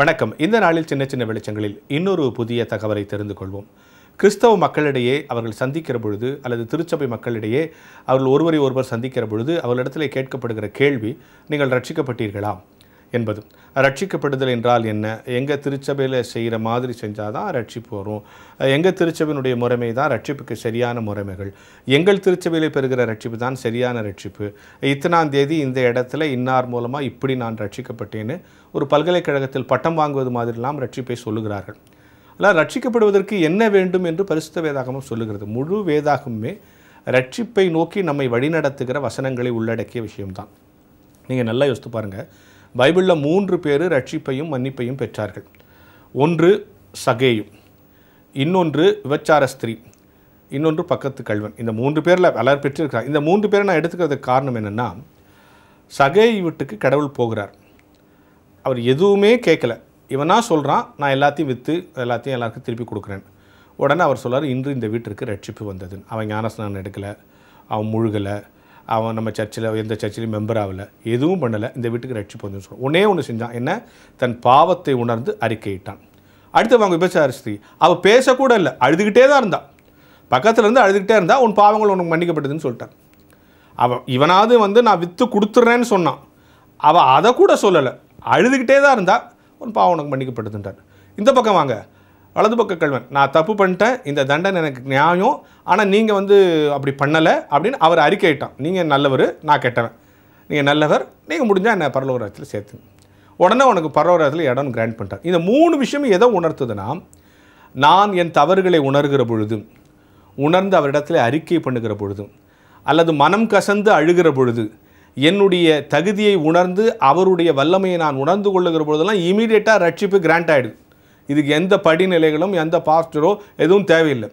வணக்கம். இந்த நாளில் சின்ன சின்ன வெளிச்சங்களில் இன்னொரு புதிய தகவலை தெரிந்து கொள்வோம். கிறிஸ்தவ மக்களிடையே அவர்கள் சந்திக்கிற பொழுது அல்லது திருச்சபை மக்களிடையே அவர்கள் ஒருவரை ஒருவர் சந்திக்கிற பொழுது அவர்களிடத்தில் கேட்கப்படுகிற கேள்வி நீங்கள் ரட்சிக்கப்பட்டீர்களா? என்பது ரட்சிக்கப்படுதல் என்றால் என்ன? எங்கள் திருச்சபையில் செய்கிற மாதிரி செஞ்சால் தான் ரட்சிப்பு வரும். எங்கள் திருச்சபையினுடைய முறைமை தான் ரட்சிப்புக்கு சரியான முறைமைகள். எங்கள் திருச்சபையில் பெறுகிற ரட்சிப்பு தான் சரியான ரட்சிப்பு. இத்தனாம் தேதி இந்த இடத்துல இன்னார் மூலமாக இப்படி நான் ரட்சிக்கப்பட்டேன்னு ஒரு பல்கலைக்கழகத்தில் பட்டம் வாங்குவது மாதிரிலாம் ரட்சிப்பை சொல்லுகிறார்கள். ஆனால் ரட்சிக்கப்படுவதற்கு என்ன வேண்டும் என்று பரிசுத்த வேதாகமும் சொல்லுகிறது. முழு வேதாகமுமே ரட்சிப்பை நோக்கி நம்மை வழிநடத்துகிற வசனங்களை உள்ளடக்கிய விஷயம்தான். நீங்கள் நல்லா யோசித்து பாருங்கள் பைபிளில் மூன்று பேர் ரட்சிப்பையும் மன்னிப்பையும் பெற்றார்கள். ஒன்று சகேயும் இன்னொன்று விபச்சார ஸ்திரீ இன்னொன்று பக்கத்து கல்வன் இந்த மூன்று பேரில் பலர் பெற்றிருக்கிறார். இந்த மூன்று பேரை நான் எடுத்துக்கிறதுக்கு காரணம் என்னென்னா சகேய் வீட்டுக்கு கடவுள் போகிறார். அவர் எதுவுமே கேட்கல. இவனா சொல்கிறான் நான் எல்லாத்தையும் விற்று எல்லாத்தையும் எல்லாருக்கும் திருப்பி கொடுக்குறேன். உடனே அவர் சொல்கிறார் இன்று இந்த வீட்டிற்கு ரட்சிப்பு வந்தது. அவன் ஞானஸ்நானம் எடுக்கலை அவன் முழுகலை அவன் நம்ம சர்ச்சில் எந்த சர்ச்சிலையும் மெம்பர் ஆகலை. எதுவும் பண்ணலை. இந்த வீட்டுக்கு ரட்சிப்பு வந்து சொல்கிறான் ஒன்றே ஒன்று செஞ்சான். என்ன? தன் பாவத்தை உணர்ந்து அறிக்கையிட்டான். அடுத்து அவங்க விபச்சார ஸ்திரீ அவள் பேசக்கூட இல்லை. அழுதுகிட்டே தான் இருந்தான். பக்கத்தில் இருந்து அழுதுகிட்டே இருந்தால் உன் பாவங்கள் உனக்கு மன்னிக்கப்பட்டதுன்னு சொல்லிட்டான். அவன் இவனாவது வந்து நான் விற்று கொடுத்துட்றேன்னு சொன்னான். அவள் அதை கூட சொல்லலை. அழுதுகிட்டே தான் இருந்தால் உன் பாவம் உனக்கு மன்னிக்கப்பட்டதுன்றார் இந்த பக்கம் வாங்க. வலது பக்க கல்வன் நான் தப்பு பண்ணிட்டேன் இந்த தண்டனை எனக்கு நியாயம் ஆனால் நீங்கள் வந்து அப்படி பண்ணலை அப்படின்னு அவர் அறிக்கையிட்டான். நீங்கள் நல்லவர் நான் கெட்டவன். நீங்கள் நல்லவர் நீங்கள் முடிஞ்சால் என்னை பரலோகத்தில் சேர்த்துங்க. உடனே உனக்கு பரலோகத்தில் இடம் கிராண்ட் பண்ணிட்டார் இந்த மூணு விஷயமும் எதை உணர்த்துதுன்னா நான் என் தவறுகளை உணர்கிற பொழுதும் உணர்ந்து அவரிடத்தில் அறிக்கை பண்ணுகிற பொழுதும் அல்லது மனம் கசந்து அழுகிற பொழுது என்னுடைய தகுதியை உணர்ந்து அவருடைய வல்லமையை நான் உணர்ந்து கொள்ளுகிற பொழுதெல்லாம் இமீடியட்டாக ரட்சிப்பு கிராண்ட் ஆகிடுது இதுக்கு எந்த படிநிலைகளும் எந்த பாஸ்டரோ எதுவும் தேவையில்லை.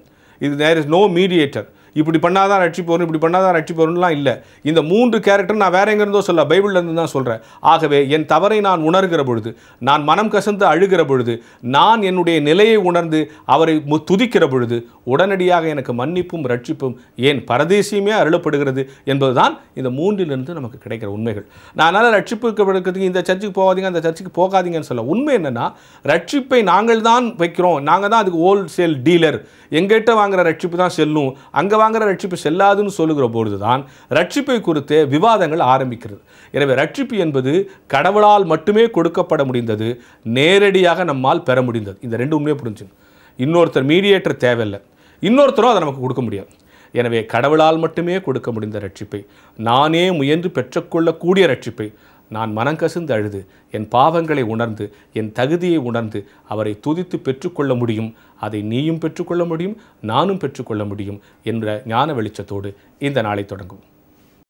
இது தேர் இஸ் நோ மீடியேட்டர் இப்படி பண்ணாதான் ரட்சிப்போரும் இப்படி பண்ணாதான் ரட்சிப்பு இல்லை. இந்த மூன்று கேரக்டர் நான் வேற எங்கேருந்தோ சொல்ல பைபிள்லேருந்து தான் சொல்கிறேன் ஆகவே என் தவறை நான் உணர்கிற பொழுது நான் மனம் கசந்து அழுகிற பொழுது நான் என்னுடைய நிலையை உணர்ந்து அவரை மு- துதிக்கிற பொழுது உடனடியாக எனக்கு மன்னிப்பும் ரட்சிப்பும் ஏன் பரதேசியுமே அருளப்படுகிறது என்பதுதான் இந்த மூன்றிலிருந்து நமக்கு கிடைக்கிற உண்மைகள். நான் அதனால் ரட்சிப்புக்கு இந்த சர்ச்சுக்கு போகாதீங்க அந்த சர்ச்சுக்கு போகாதீங்கன்னு சொல்ல உண்மை என்னென்னா ரட்சிப்பை நாங்கள் தான் வைக்கிறோம். நாங்கள் தான் அதுக்கு ஹோல்சேல் டீலர் எங்கிட்ட வாங்குற ரட்சிப்பு தான் செல்லும். அங்கே வாங்குகிற ரட்சிப்பு செல்லாதுன்னு சொல்லுகிற பொழுது தான் ரட்சிப்பை குறித்த விவாதங்கள் ஆரம்பிக்கிறது. எனவே ரட்சிப்பு என்பது கடவுளால் மட்டுமே கொடுக்கப்பட முடிந்தது நேரடியாக நம்மால் பெற முடிந்தது. இந்த ரெண்டு உண்மையை புரிஞ்சுங்க இன்னொருத்தர் மீடியேட்டர் தேவையில்லை. இன்னொருத்தரும் அதை நமக்கு கொடுக்க முடியாது. எனவே கடவுளால் மட்டுமே கொடுக்க முடிந்த ரட்சிப்பை நானே முயன்று பெற்றுக்கொள்ளக்கூடிய ரட்சிப்பை நான் மனங்கசிந்து அழுது என் பாவங்களை உணர்ந்து என் தகுதியை உணர்ந்து அவரை துதித்து பெற்றுக்கொள்ள முடியும். அதை நீயும் பெற்றுக்கொள்ள முடியும் நானும் பெற்றுக்கொள்ள முடியும் என்ற ஞான வெளிச்சத்தோடு இந்த நாளை தொடங்கும்